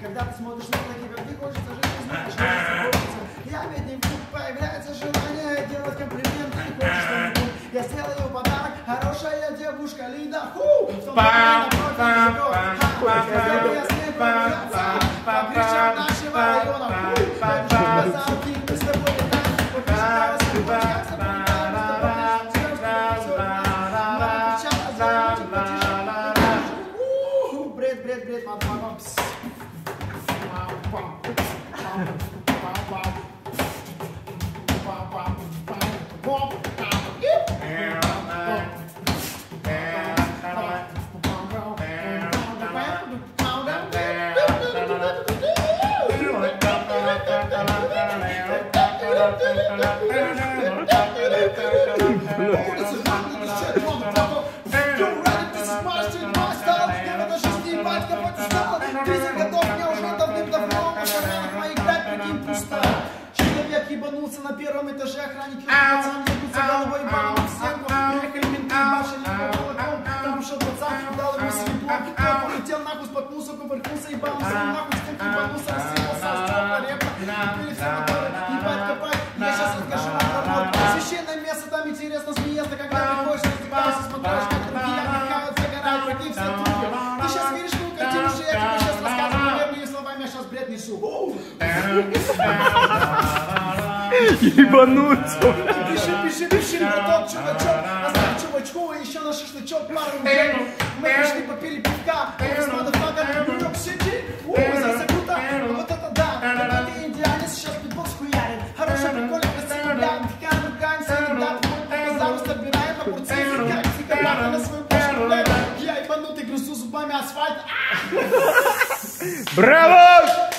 Когда ты смотришь на такие, Mamuszka Lida, hu! pa pa, pa, pa, pa, pa, pa, pa, pa, Pump, pump, pump. Ебанулся на первом этаже, охранники пацан ебутся головой ебаном в стенку. Приехали менты, башили. Там ушел пацан, дал ему серебро. Тот полетел нахуй, споткнулся, ебал сам нахуй, стенку ебанулся, Там интересно смеяться, когда ты ходишь, раздеваешься, смотришь, как другие отдыхают, загорают, такие все трупы. Ты сейчас веришь в мою картину, что я тебе сейчас рассказываю верными словами, я сейчас бред несу. Ебануться. Пиши, пиши, пиши, браток, чувачок, оставь чувачку и еще на шашлычок пару рублей. Мы пришли, попили пивка, Офис, motherfucker, Нью-Йорк Сити. Уу, Bravo!